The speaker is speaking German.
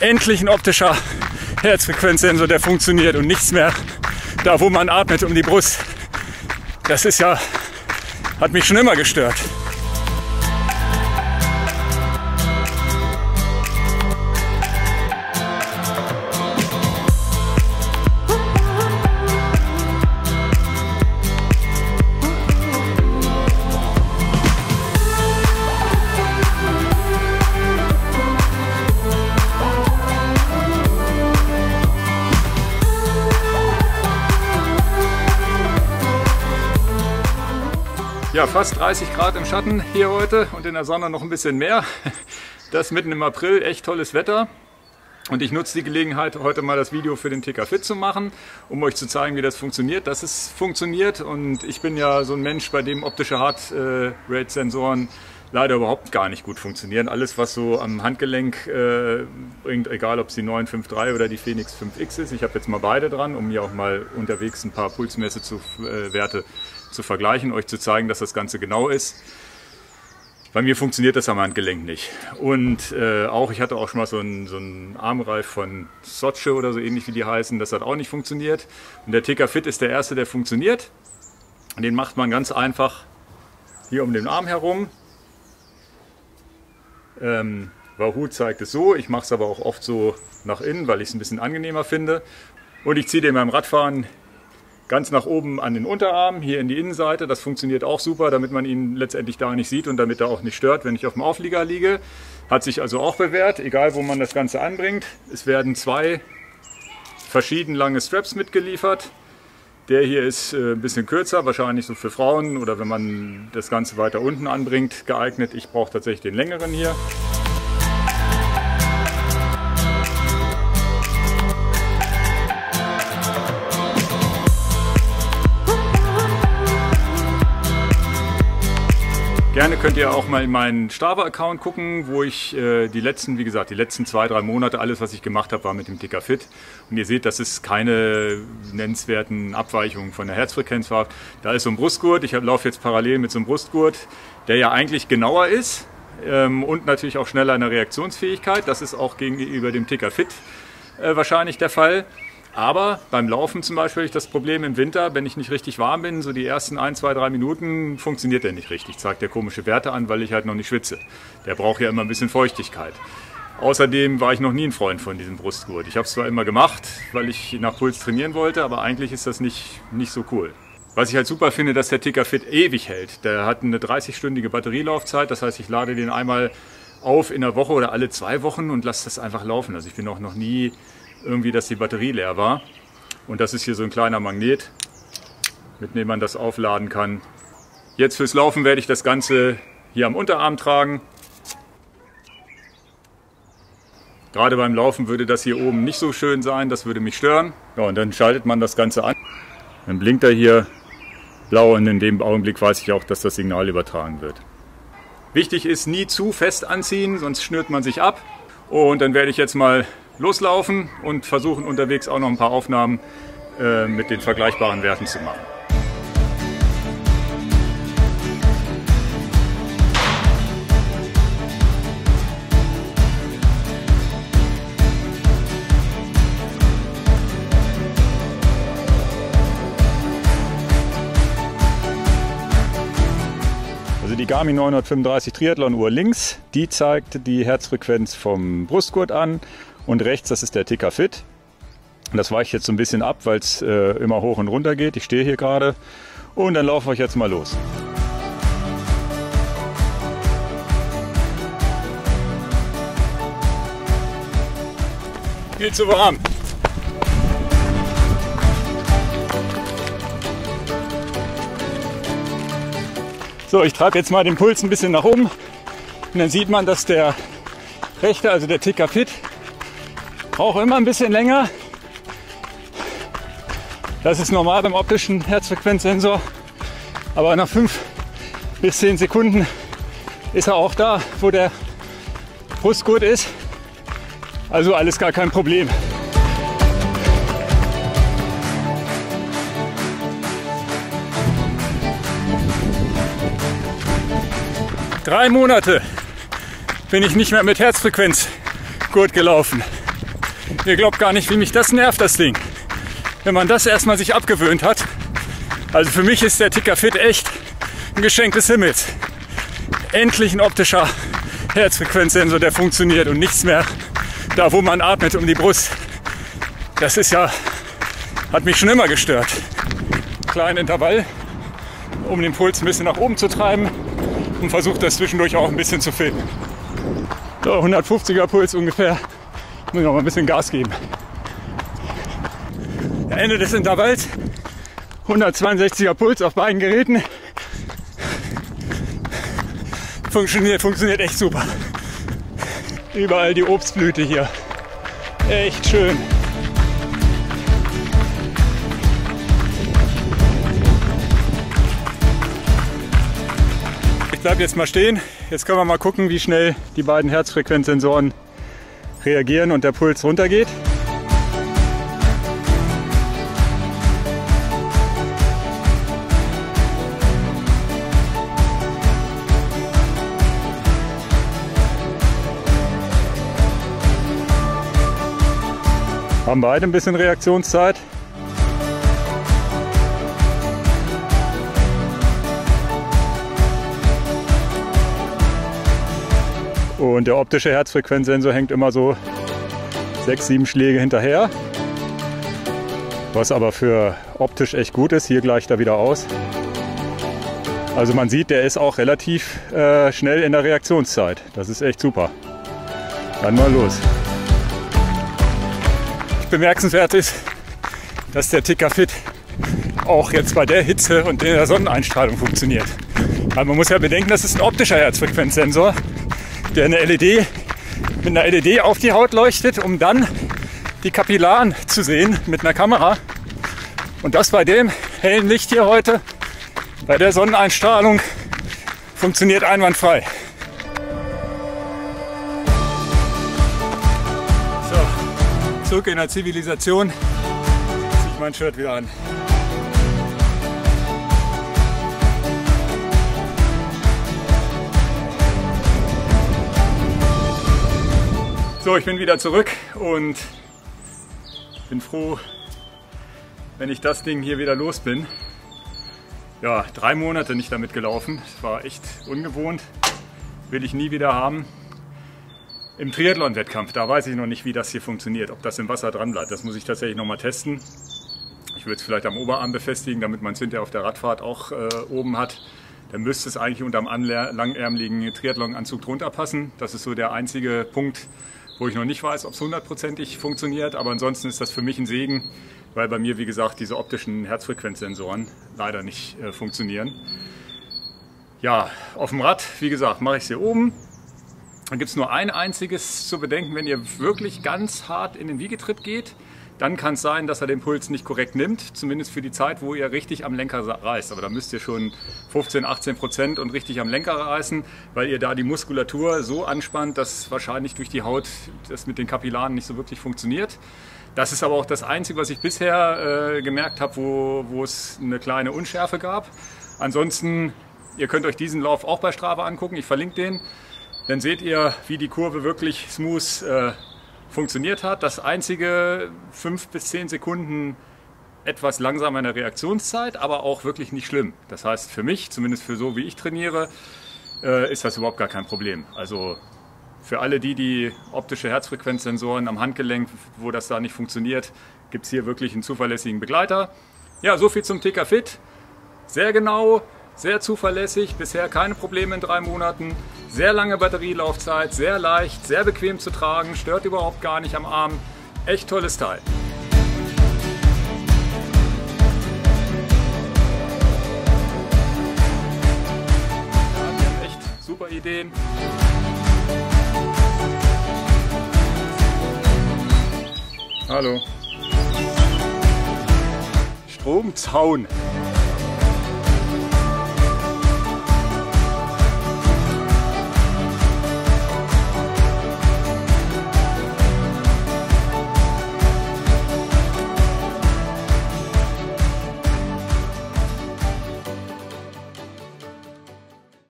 endlich ein optischer Herzfrequenzsensor, der funktioniert und nichts mehr da, wo man atmet, um die Brust. Das ist ja, hat mich schon immer gestört. Ja, fast 30 Grad im Schatten hier heute und in der Sonne noch ein bisschen mehr. Das mitten im April, echt tolles Wetter. Und ich nutze die Gelegenheit, heute mal das Video für den TK Fit zu machen, um euch zu zeigen, wie das funktioniert, dass es funktioniert. Und ich bin ja so ein Mensch, bei dem optische Heart Rate Sensoren leider überhaupt gar nicht gut funktionieren. Alles, was so am Handgelenk äh, bringt, egal ob es die 953 oder die Phoenix 5X ist. Ich habe jetzt mal beide dran, um hier auch mal unterwegs ein paar Pulsmesse zu, äh, Werte zu vergleichen, euch zu zeigen, dass das Ganze genau ist. Bei mir funktioniert das am Handgelenk nicht. Und äh, auch, ich hatte auch schon mal so einen, so einen Armreif von Sotsche oder so ähnlich wie die heißen, das hat auch nicht funktioniert. Und der TK Fit ist der erste, der funktioniert. Den macht man ganz einfach hier um den Arm herum. Ähm, Wahoo zeigt es so, ich mache es aber auch oft so nach innen, weil ich es ein bisschen angenehmer finde. Und ich ziehe den beim Radfahren ganz nach oben an den Unterarm, hier in die Innenseite. Das funktioniert auch super, damit man ihn letztendlich da nicht sieht und damit er auch nicht stört, wenn ich auf dem Auflieger liege. Hat sich also auch bewährt, egal wo man das Ganze anbringt. Es werden zwei verschieden lange Straps mitgeliefert. Der hier ist äh, ein bisschen kürzer, wahrscheinlich so für Frauen oder wenn man das Ganze weiter unten anbringt, geeignet. Ich brauche tatsächlich den längeren hier. Gerne könnt ihr auch mal in meinen Strava-Account gucken, wo ich äh, die letzten, wie gesagt, die letzten zwei, drei Monate, alles was ich gemacht habe, war mit dem Ticker Fit. Und ihr seht, dass es keine nennenswerten Abweichungen von der Herzfrequenz war. Da ist so ein Brustgurt, ich laufe jetzt parallel mit so einem Brustgurt, der ja eigentlich genauer ist ähm, und natürlich auch schneller in der Reaktionsfähigkeit. Das ist auch gegenüber dem Ticker Fit äh, wahrscheinlich der Fall. Aber beim Laufen zum Beispiel habe ich das Problem im Winter, wenn ich nicht richtig warm bin, so die ersten ein, zwei, drei Minuten funktioniert der nicht richtig. Zeigt der komische Werte an, weil ich halt noch nicht schwitze. Der braucht ja immer ein bisschen Feuchtigkeit. Außerdem war ich noch nie ein Freund von diesem Brustgurt. Ich habe es zwar immer gemacht, weil ich nach Puls trainieren wollte, aber eigentlich ist das nicht, nicht so cool. Was ich halt super finde, dass der Ticker Fit ewig hält. Der hat eine 30-stündige Batterielaufzeit, das heißt, ich lade den einmal auf in der Woche oder alle zwei Wochen und lasse das einfach laufen. Also ich bin auch noch nie irgendwie, dass die Batterie leer war. Und das ist hier so ein kleiner Magnet, mit dem man das aufladen kann. Jetzt fürs Laufen werde ich das Ganze hier am Unterarm tragen. Gerade beim Laufen würde das hier oben nicht so schön sein, das würde mich stören. Ja, und dann schaltet man das Ganze an. Dann blinkt er hier blau und in dem Augenblick weiß ich auch, dass das Signal übertragen wird. Wichtig ist, nie zu fest anziehen, sonst schnürt man sich ab. Und dann werde ich jetzt mal loslaufen und versuchen unterwegs auch noch ein paar Aufnahmen äh, mit den vergleichbaren Werten zu machen. Also die Garmin 935 Triathlon Uhr links, die zeigt die Herzfrequenz vom Brustgurt an und rechts, das ist der Ticker Fit. Das weiche ich jetzt so ein bisschen ab, weil es äh, immer hoch und runter geht. Ich stehe hier gerade und dann laufe ich jetzt mal los. Viel zu warm. So, ich treibe jetzt mal den Puls ein bisschen nach oben und dann sieht man, dass der rechte, also der Ticker Fit, braucht immer ein bisschen länger. Das ist normal beim optischen Herzfrequenzsensor, aber nach 5 bis 10 Sekunden ist er auch da, wo der Brustgurt ist. Also alles gar kein Problem. Drei Monate bin ich nicht mehr mit Herzfrequenzgurt gelaufen. Ihr glaubt gar nicht, wie mich das nervt, das Ding. Wenn man das erstmal sich abgewöhnt hat. Also für mich ist der Ticker Fit echt ein Geschenk des Himmels. Endlich ein optischer Herzfrequenzsensor, der funktioniert und nichts mehr da, wo man atmet, um die Brust. Das ist ja, hat mich schon immer gestört. Kleinen Intervall, um den Puls ein bisschen nach oben zu treiben und versucht das zwischendurch auch ein bisschen zu filmen. So, 150er Puls ungefähr. Muss ich noch mal ein bisschen Gas geben. Ende des Intervalls. 162er Puls auf beiden Geräten. Funktioniert, funktioniert echt super. Überall die Obstblüte hier. Echt schön. Ich bleibe jetzt mal stehen. Jetzt können wir mal gucken, wie schnell die beiden Herzfrequenzsensoren reagieren und der Puls runtergeht. Haben beide ein bisschen Reaktionszeit. Und der optische Herzfrequenzsensor hängt immer so sechs, sieben Schläge hinterher. Was aber für optisch echt gut ist. Hier gleicht er wieder aus. Also man sieht, der ist auch relativ äh, schnell in der Reaktionszeit. Das ist echt super. Dann mal los bemerkenswert ist, dass der Ticker Fit auch jetzt bei der Hitze und der Sonneneinstrahlung funktioniert. Aber man muss ja bedenken, das ist ein optischer Herzfrequenzsensor, der eine LED mit einer LED auf die Haut leuchtet, um dann die Kapillaren zu sehen mit einer Kamera. Und das bei dem hellen Licht hier heute, bei der Sonneneinstrahlung, funktioniert einwandfrei. zurück in der Zivilisation. Ziehe ich mein Shirt wieder an. So, ich bin wieder zurück und bin froh, wenn ich das Ding hier wieder los bin. Ja, drei Monate nicht damit gelaufen. Es war echt ungewohnt. Will ich nie wieder haben. Im Triathlon-Wettkampf, da weiß ich noch nicht, wie das hier funktioniert, ob das im Wasser dran bleibt. Das muss ich tatsächlich noch mal testen. Ich würde es vielleicht am Oberarm befestigen, damit man es hinterher auf der Radfahrt auch äh, oben hat. Dann müsste es eigentlich unter dem langärmeligen Triathlon-Anzug drunter passen. Das ist so der einzige Punkt, wo ich noch nicht weiß, ob es hundertprozentig funktioniert. Aber ansonsten ist das für mich ein Segen, weil bei mir, wie gesagt, diese optischen Herzfrequenzsensoren leider nicht äh, funktionieren. Ja, auf dem Rad, wie gesagt, mache ich es hier oben. Dann gibt es nur ein einziges zu bedenken, wenn ihr wirklich ganz hart in den Wiegetritt geht, dann kann es sein, dass er den Puls nicht korrekt nimmt, zumindest für die Zeit, wo ihr richtig am Lenker reißt. Aber da müsst ihr schon 15, 18 Prozent und richtig am Lenker reißen, weil ihr da die Muskulatur so anspannt, dass wahrscheinlich durch die Haut das mit den Kapillaren nicht so wirklich funktioniert. Das ist aber auch das Einzige, was ich bisher äh, gemerkt habe, wo, wo es eine kleine Unschärfe gab. Ansonsten, ihr könnt euch diesen Lauf auch bei Strava angucken, ich verlinke den. Dann seht ihr, wie die Kurve wirklich smooth äh, funktioniert hat. Das einzige 5 bis 10 Sekunden etwas langsamer in der Reaktionszeit, aber auch wirklich nicht schlimm. Das heißt, für mich, zumindest für so wie ich trainiere, äh, ist das überhaupt gar kein Problem. Also für alle die, die optische Herzfrequenzsensoren am Handgelenk, wo das da nicht funktioniert, gibt es hier wirklich einen zuverlässigen Begleiter. Ja, so viel zum TK Fit. Sehr genau, sehr zuverlässig, bisher keine Probleme in drei Monaten. Sehr lange Batterielaufzeit, sehr leicht, sehr bequem zu tragen, stört überhaupt gar nicht am Arm. Echt tolles Teil. Echt super Ideen. Hallo. Stromzaun.